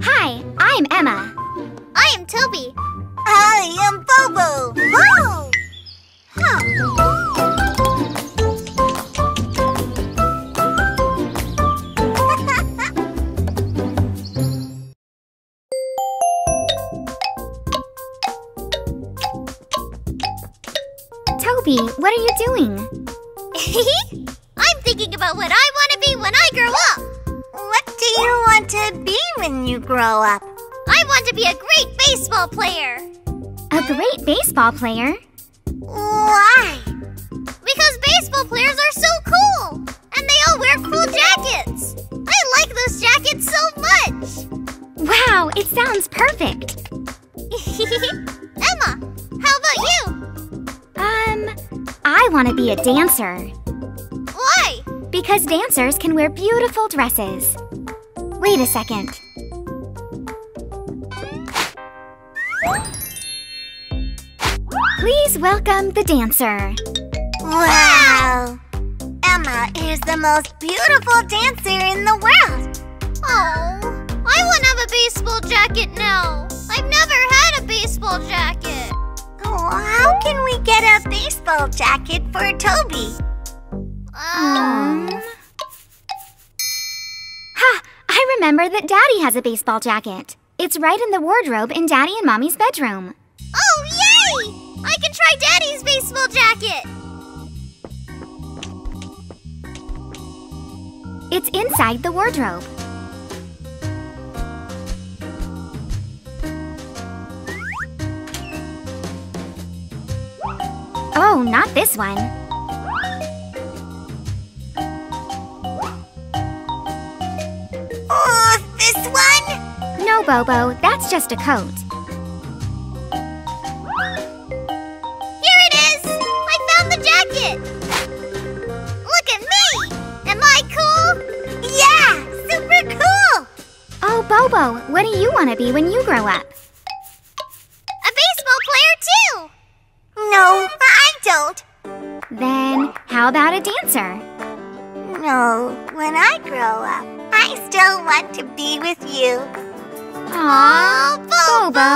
Hi, I'm Emma. I am Toby. I am Bobo. Whoa! Toby, what are you doing? I'm thinking about what I want to be when I grow up. What do you want to be when you grow up? I want to be a great baseball player. A great baseball player? Why? Because baseball players are so cool. And they all wear cool jackets. I like those jackets so much. Wow, it sounds perfect. Emma, how about you? Um, I want to be a dancer. Why? Because dancers can wear beautiful dresses. Wait a second. Please welcome the dancer. Wow! Emma is the most beautiful dancer in the world. Oh, I want to have a baseball jacket now. I've never had a baseball jacket. Oh, how can we get a baseball jacket for Toby? Um, Ha! I remember that Daddy has a baseball jacket. It's right in the wardrobe in Daddy and Mommy's bedroom. oh, yay! I can try Daddy's baseball jacket. It's inside the wardrobe. Oh, not this one. No, Bobo, that's just a coat. Here it is! I found the jacket! Look at me! Am I cool? Yeah, super cool! Oh, Bobo, what do you want to be when you grow up? A baseball player, too! No, I don't. Then, how about a dancer? No, when I grow up, I still want to be with you. Aw, Bobo!